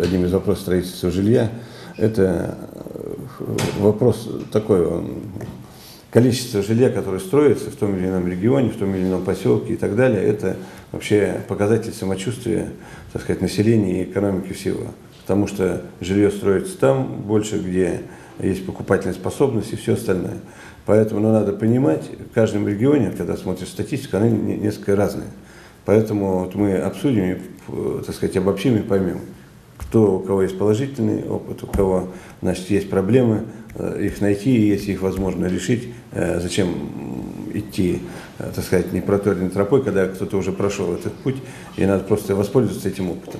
Одним из вопросов строительства жилья – это вопрос такой, он, количество жилья, которое строится в том или ином регионе, в том или ином поселке и так далее, это вообще показатель самочувствия, так сказать, населения и экономики всего. Потому что жилье строится там больше, где есть покупательная способность и все остальное. Поэтому ну, надо понимать, в каждом регионе, когда смотришь статистику, она несколько разная. Поэтому вот мы обсудим, так сказать, обобщим и поймем, кто, у кого есть положительный опыт, у кого значит, есть проблемы, э, их найти, и если их возможно решить, э, зачем идти, э, так сказать, не проторенной тропой, когда кто-то уже прошел этот путь, и надо просто воспользоваться этим опытом.